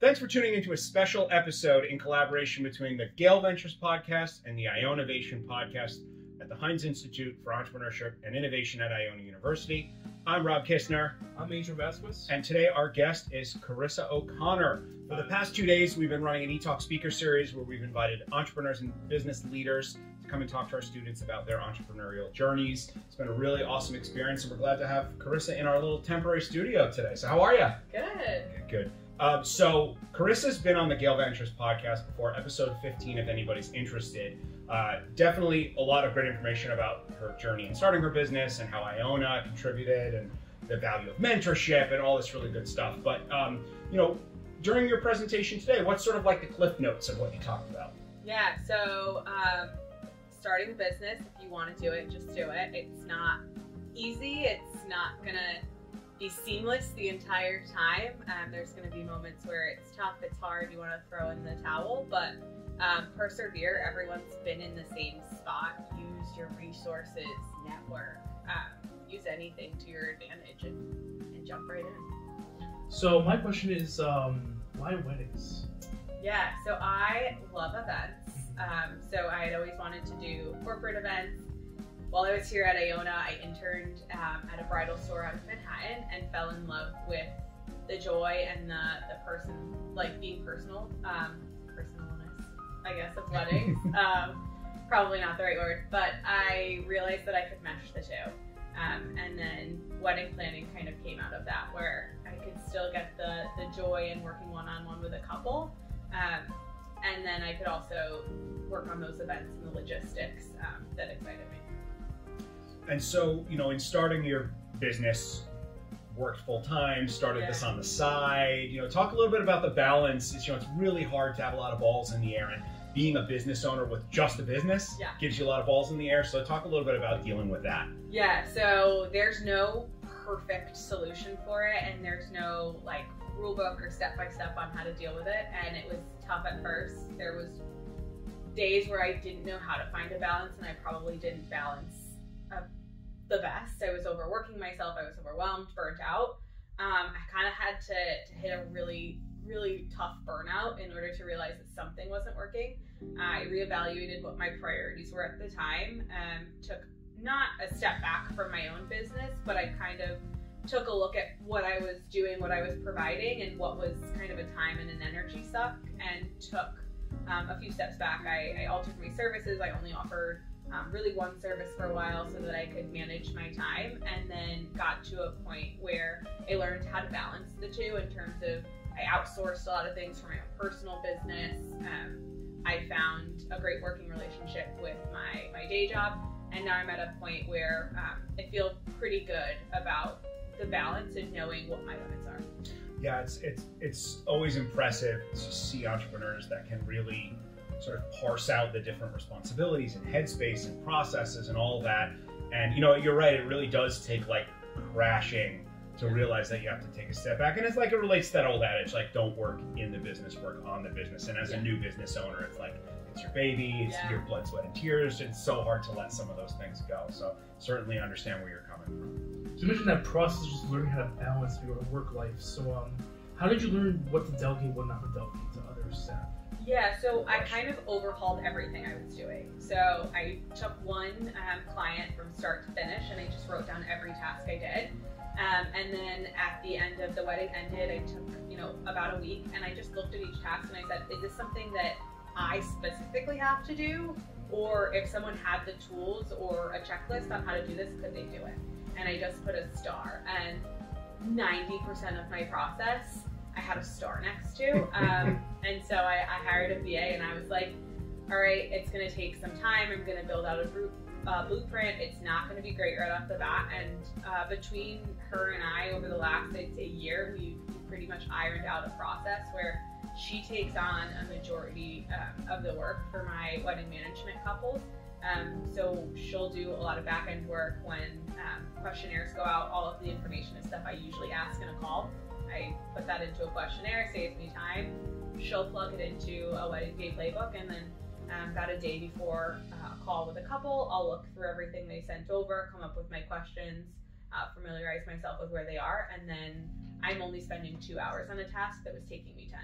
Thanks for tuning into a special episode in collaboration between the Gael Ventures podcast and the Ionavation podcast at the Hynes Institute for Entrepreneurship and Innovation at Iona University. I'm Rob Kistner, I'm Adrian Vasquez. and today our guest is Charissa O'Connor. For the past two days, we've been running an eTalk speaker series where we've invited entrepreneurs and business leaders to come and talk to our students about their entrepreneurial journeys. It's been a really awesome experience, and we're glad to have Charissa in our little temporary studio today. So, how are you? Good. Good, good. Um, so Charissa's been on the Gael Ventures podcast before, episode 15, if anybody's interested. Uh, definitely a lot of great information about her journey in starting her business and how Iona contributed and the value of mentorship and all this really good stuff. But, um, you know, during your presentation today, what's sort of like the cliff notes of what you talked about? Yeah, so um, starting a business, if you want to do it, just do it. It's not easy, it's not going to be seamless the entire time. Um, there's going to be moments where it's tough, it's hard, you want to throw in the towel, but um, persevere. Everyone's been in the same spot. Use your resources, network, um, use anything to your advantage and, and jump right in. So my question is, um, why weddings? Yeah, so I love events. Um, so I had always wanted to do corporate events. While I was here at Iona, I interned um, at a bridal store out of Manhattan and fell in love with the joy and the, the person, like being personal, um, personalness, I guess, of weddings. um, probably not the right word, but I realized that I could mesh the two. Um, and then wedding planning kind of came out of that, where I could still get the, the joy in working one on one with a couple. Um, and then I could also work on those events and the logistics um, that excited me. And so, you know, in starting your business, worked full time, started Yeah. this on the side. You know, talk a little bit about the balance. It's, you know, it's really hard to have a lot of balls in the air, and being a business owner with just a business Yeah. gives you a lot of balls in the air. So, talk a little bit about dealing with that. Yeah, so there's no perfect solution for it, and there's no like rule book or step by step on how to deal with it. And it was tough at first. There was days where I didn't know how to find a balance, and I probably didn't balance uh, the best. I was overworking myself. I was overwhelmed, burnt out. Um, I kind of had to, to hit a really, really tough burnout in order to realize that something wasn't working. I reevaluated what my priorities were at the time. Um, took not a step back from my own business, but I kind of took a look at what I was doing, what I was providing, and what was kind of a time and an energy suck, and took um, a few steps back. I, I altered my services. I only offered um, really one service for a while so that I could manage my time, and then got to a point where I learned how to balance the two in terms of I outsourced a lot of things for my own personal business. Um, I found a great working relationship with my, my day job, and now I'm at a point where um, I feel pretty good about the balance and knowing what my limits are. Yeah, it's it's it's always impressive to see entrepreneurs that can really sort of parse out the different responsibilities and headspace and processes and all that. And you know, you're right. It really does take like crashing to realize that you have to take a step back. And it's like it relates to that old adage, like don't work in the business, work on the business. And as a new business owner, it's like it's your baby, it's Yeah. your blood, sweat, and tears. It's so hard to let some of those things go. So certainly understand where you're coming from. So you mentioned that process just learning how to balance your work life. So um, how did you learn what to delegate, what not to delegate to other staff? Yeah, so I kind of overhauled everything I was doing. So I took one um, client from start to finish and I just wrote down every task I did. Um, and then at the end of the wedding ended, I took, you know, about a week and I just looked at each task and I said, is this something that I specifically have to do? Or if someone had the tools or a checklist on how to do this, could they do it? And I just put a star. And 90% of my process, I had a star next to. Um, and so I, I hired a VA and I was like, all right, it's going to take some time. I'm going to build out a group uh, blueprint. It's not going to be great right off the bat. And uh, between her and I, over the last, I'd say, year, we pretty much ironed out a process where she takes on a majority um, of the work for my wedding management couples. Um, so she'll do a lot of back end work when um, questionnaires go out. All of the information and stuff I usually ask in a call. I put that into a questionnaire, saves me time. She'll plug it into a wedding day playbook, and then um, about a day before uh, a call with a couple. I'll look through everything they sent over, come up with my questions, uh, familiarize myself with where they are, and then I'm only spending two hours on a task that was taking me 10.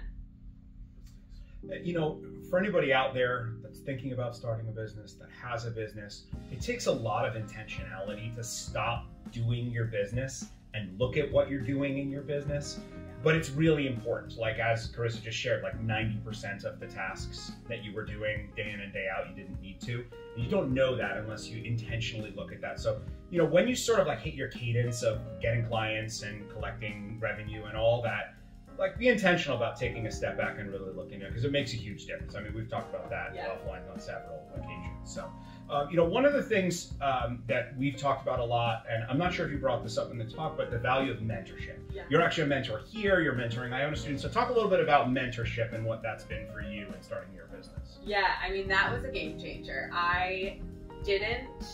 Uh, you know, for anybody out there that's thinking about starting a business, that has a business, it takes a lot of intentionality to stop doing your business and look at what you're doing in your business. But it's really important. Like as Charissa just shared, like 90% of the tasks that you were doing day in and day out, you didn't need to. And you don't know that unless you intentionally look at that. So, you know, when you sort of like hit your cadence of getting clients and collecting revenue and all that, like be intentional about taking a step back and really looking at it because it makes a huge difference. I mean, we've talked about that Yeah. offline on several occasions. So, uh, you know, one of the things um, that we've talked about a lot, and I'm not sure if you brought this up in the talk, but the value of mentorship. Yeah. You're actually a mentor here. You're mentoring Iona students. So, talk a little bit about mentorship and what that's been for you in starting your business. Yeah, I mean, that was a game changer. I didn't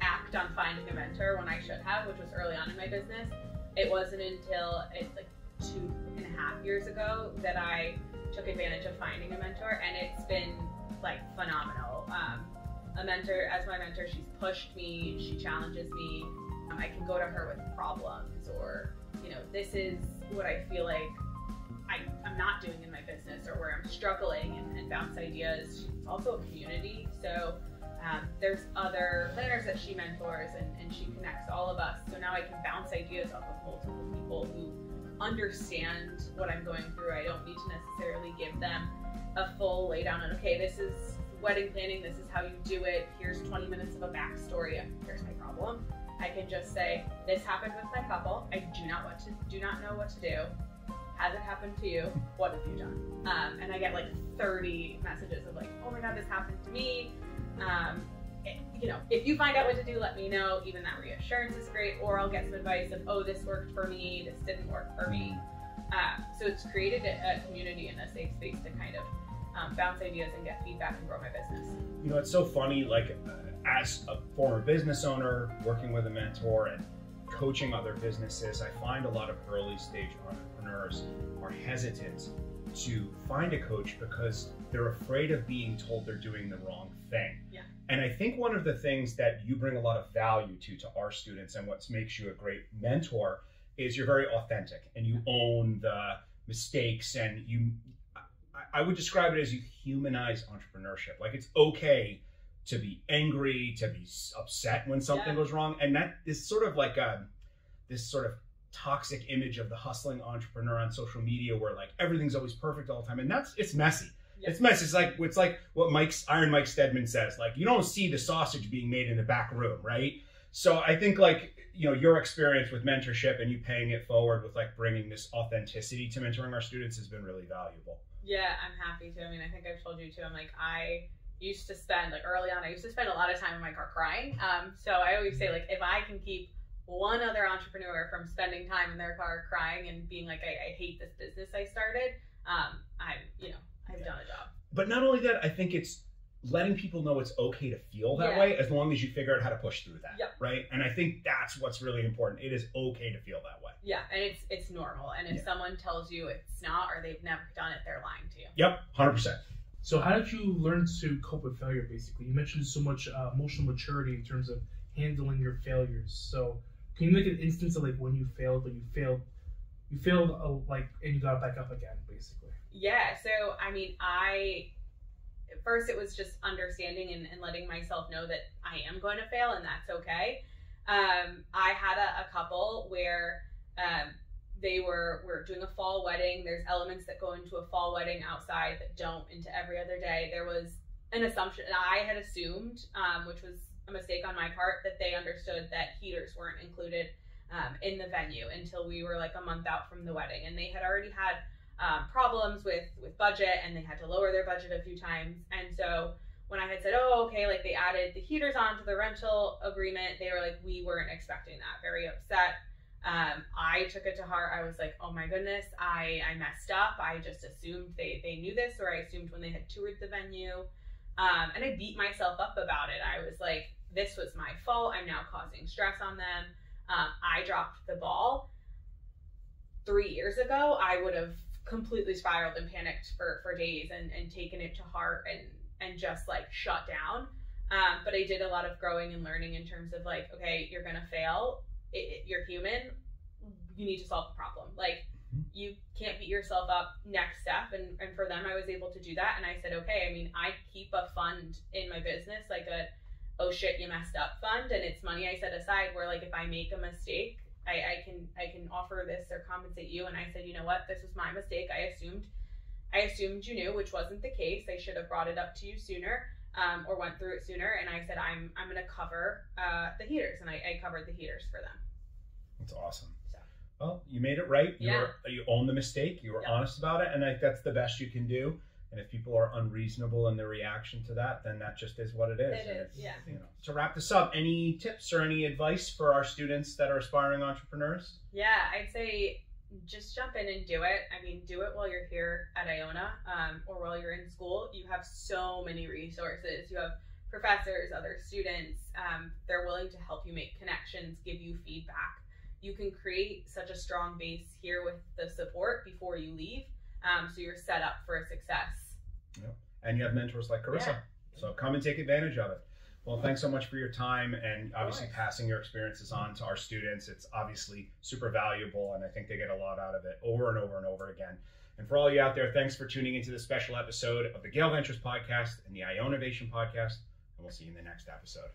act on finding a mentor when I should have, which was early on in my business. It wasn't until it, like two half years ago that I took advantage of finding a mentor, and it's been like phenomenal. Um, a mentor, as my mentor, she's pushed me, she challenges me. Um, I can go to her with problems, or you know, this is what I feel like I, I'm not doing in my business or where I'm struggling and, and bounce ideas. Also a community. So um, there's other planners that she mentors and, and she connects all of us. So now I can bounce ideas off of multiple people who understand what I'm going through. I don't need to necessarily give them a full laydown on, okay, this is wedding planning, this is how you do it, here's 20 minutes of a backstory, here's my problem. I can just say, this happened with my couple, I do not what to do not know what to do. Has it happened to you? What have you done? Um, and I get like 30 messages of like, oh my god, this happened to me. Um, you know, if you find out what to do, let me know. Even that reassurance is great. Or I'll get some advice of, oh, this worked for me, this didn't work for me. Uh, so it's created a, a community and a safe space to kind of um, bounce ideas and get feedback and grow my business. You know, it's so funny, like, uh, as a former business owner, working with a mentor and coaching other businesses, I find a lot of early stage entrepreneurs are hesitant to find a coach because they're afraid of being told they're doing the wrong thing. Yeah. And I think one of the things that you bring a lot of value to to our students and what makes you a great mentor is you're very authentic and you own the mistakes and you I- would describe it as you humanize entrepreneurship. Like it's okay to be angry, to be upset when something Yeah. goes wrong, and that is sort of like a this sort of toxic image of the hustling entrepreneur on social media, where like everything's always perfect all the time, and that's it's messy. Yeah. It's messy. It's like it's like what Mike's Iron Mike Stedman says. Like you don't see the sausage being made in the back room, right? So I think like you know your experience with mentorship and you paying it forward with like bringing this authenticity to mentoring our students has been really valuable. Yeah, I'm happy to. I mean, I think I've told you too. I'm like, I used to spend like early on. I used to spend a lot of time in my car crying. Um, so I always say like, if I can keep one other entrepreneur from spending time in their car crying and being like, I, I hate this business I started, um, I'm, you know, I've done a job. But not only that, I think it's letting people know it's okay to feel that Yeah. way as long as you figure out how to push through that. Yep. Right. And I think that's what's really important. It is okay to feel that way. Yeah, and it's it's normal. And if Yeah. someone tells you it's not or they've never done it, they're lying to you. Yep. Hundred percent. So how did you learn to cope with failure? Basically, you mentioned so much uh, emotional maturity in terms of handling your failures. So can you make an instance of like when you failed, but you failed, you failed uh, like, and you got back up again, basically. Yeah, so I mean, I at first it was just understanding and, and letting myself know that I am going to fail and that's okay. Um, I had a, a couple where um, they were were doing a fall wedding. There's elements that go into a fall wedding outside that don't into every other day. There was an assumption I had assumed, um, which was a mistake on my part, that they understood that heaters weren't included um, in the venue until we were like a month out from the wedding, and they had already had um, problems with with budget and they had to lower their budget a few times. And so when i had said oh okay like they added the heaters onto the rental agreement they were like we weren't expecting that. Very upset. Um, i took it to heart. I was like oh my goodness i i messed up. I just assumed they they knew this or i assumed when they had toured the venue um, and i beat myself up about it i was like this was my fault i'm now causing stress on them um, i dropped the ball three years ago i would have completely spiraled and panicked for, for days and, and taken it to heart and and just like shut down. Um, but I did a lot of growing and learning in terms of like, okay, you're gonna fail. It, it, you're human. You need to solve the problem. Like, you can't beat yourself up. Next step, and and for them, I was able to do that. And I said, okay. I mean, I keep a fund in my business, like a oh shit, you messed up fund, and it's money I set aside where like if I make a mistake, I, I can I can offer this or compensate you. And I said, you know what, this was my mistake. I assumed I assumed you knew, which wasn't the case. I should have brought it up to you sooner. Um, or went through it sooner, and I said I'm I'm going to cover uh, the heaters, and I, I covered the heaters for them. That's awesome. Well, you made it right. You Yeah. were, you own the mistake. You were Yep. honest about it, and think that's the best you can do. And if people are unreasonable in their reaction to that, then that just is what it is. It is, yeah. You know. To wrap this up, any tips or any advice for our students that are aspiring entrepreneurs? Yeah, I'd say just jump in and do it. I mean, do it while you're here at Iona um, or while you're in school. You have so many resources. You have professors, other students. Um, they're willing to help you make connections, give you feedback. You can create such a strong base here with the support before you leave. Um, so you're set up for a success. And you have mentors like Charissa. Yeah. So come and take advantage of it. Well, thanks so much for your time and obviously passing your experiences on to our students. It's obviously super valuable, and I think they get a lot out of it over and over and over again. And for all you out there, thanks for tuning into this special episode of the Gael Ventures podcast and the Ionavation podcast. And we'll see you in the next episode.